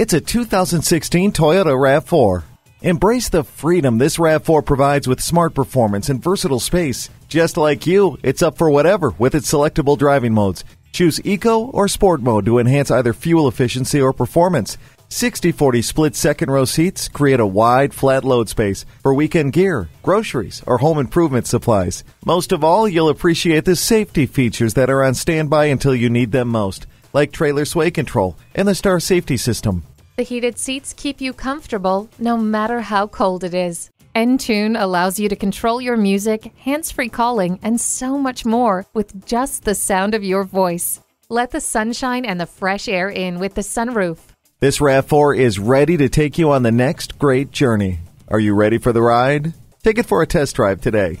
It's a 2016 Toyota RAV4. Embrace the freedom this RAV4 provides with smart performance and versatile space. Just like you, it's up for whatever with its selectable driving modes. Choose Eco or Sport mode to enhance either fuel efficiency or performance. 60-40 split second row seats create a wide, flat load space for weekend gear, groceries, or home improvement supplies. Most of all, you'll appreciate the safety features that are on standby until you need them most, like trailer sway control and the Star Safety System. The heated seats keep you comfortable no matter how cold it is. Entune allows you to control your music, hands-free calling, and so much more with just the sound of your voice. Let the sunshine and the fresh air in with the sunroof. This RAV4 is ready to take you on the next great journey. Are you ready for the ride? Take it for a test drive today.